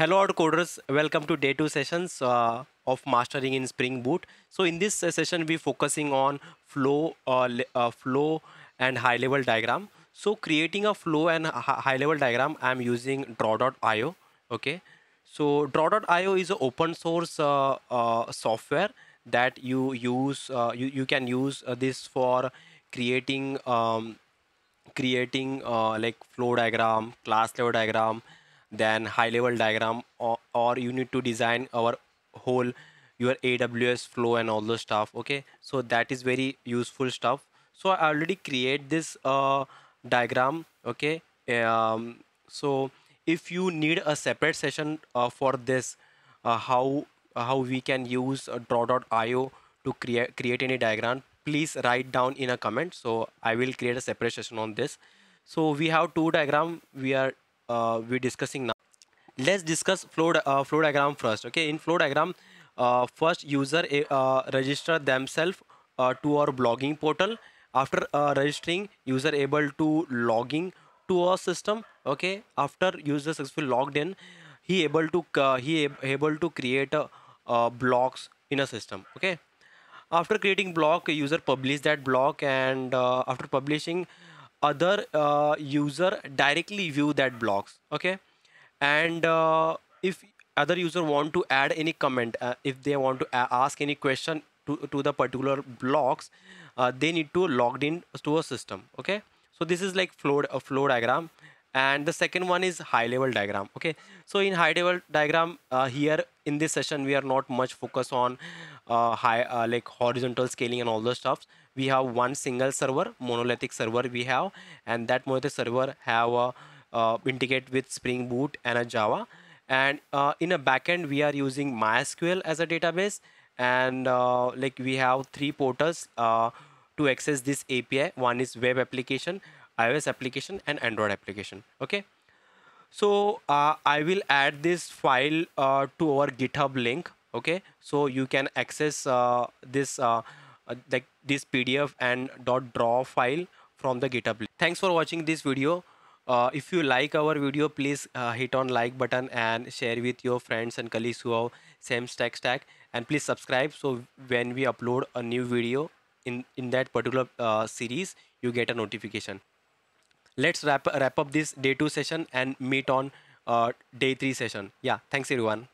Hello coders, welcome to day two sessions uh, of mastering in Spring Boot. So in this session, we focusing on flow, uh, uh, flow and high level diagram. So creating a flow and high level diagram, I'm using draw.io. Okay. So draw.io is an open source uh, uh, software that you use, uh, you, you can use this for creating um, creating like flow diagram class level diagram then high level diagram or, or you need to design our whole your aws flow and all those stuff okay? So that is very useful stuff. So i already create this uh, diagram okay? Um, so if you need a separate session uh, for this uh, how how we can use uh, draw.io to create create any diagram please write down in a comment. So i will create a separate session on this. So we have two diagram. We are uh, we discussing now. Let's discuss flow uh, flow diagram first okay? In flow diagram uh, first user eh, uh, register themselves uh, to our blogging portal. After uh, registering user able to logging to our system okay? After user successfully logged in he able to he ab- able to create blocks in a system okay? After creating block user publish that block and after publishing other uh, user directly view that blocks okay? And uh, if other user want to add any comment uh, if they want to ask any question to, to the particular blocks uh, they need to logged in to a system okay? So this is like flow a flow diagram and the second one is high level diagram okay? So in high level diagram uh, here in this session we are not much focused on uh, high uh, like horizontal scaling and all those stuff we have one single server monolithic server we have and that monolithic server have a uh, integrate with spring boot and a java. And uh, in a backend we are using mysql as a database. And uh, like we have three portals to access this api one is web application ios application and android application okay? So uh, i will add this file uh, to our github link okay? So you can access uh, this uh, uh, like this pdf and dot draw file from the github link. thanks for watching this video. Uh, if you like our video please hit on like button and share with your friends and colleagues who have same stack stack. And please subscribe so when we upload a new video in in that particular series you get a notification let's wrap wrap up this day two session and meet on uh, day three session. Yeah thanks everyone